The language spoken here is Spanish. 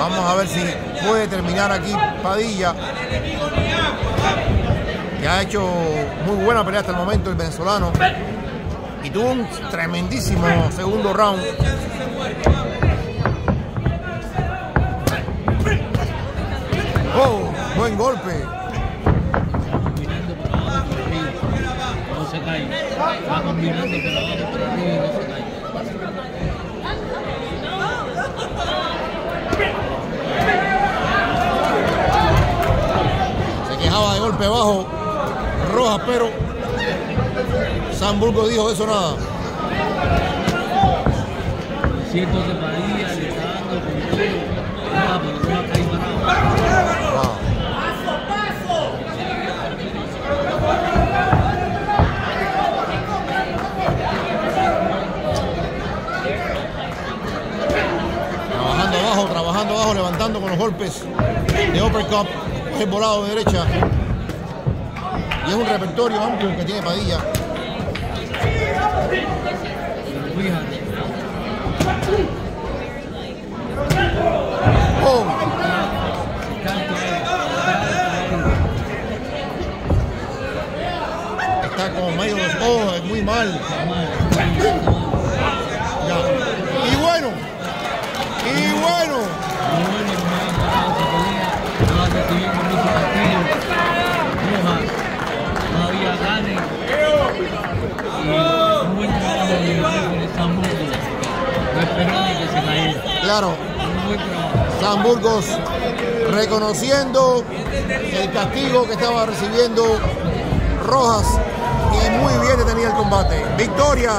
Vamos a ver si puede terminar aquí Padilla. Que ha hecho muy buena pelea hasta el momento el venezolano. Y tuvo un tremendísimo segundo round. Oh, buen golpe. No se cae. Golpe bajo Rojas, pero Samburgo dijo eso nada. Siento que Padilla le está dando con todo. Ah, pero no va a caer parado. Wow. Trabajando abajo, trabajando abajo, levantando con los golpes de uppercut, el volado de derecha. Es un repertorio amplio que tiene Padilla. Oh, está como medio de oh, es muy mal. Claro. San Burgos reconociendo el castigo que estaba recibiendo Rojas y muy bien detenía el combate. Victoria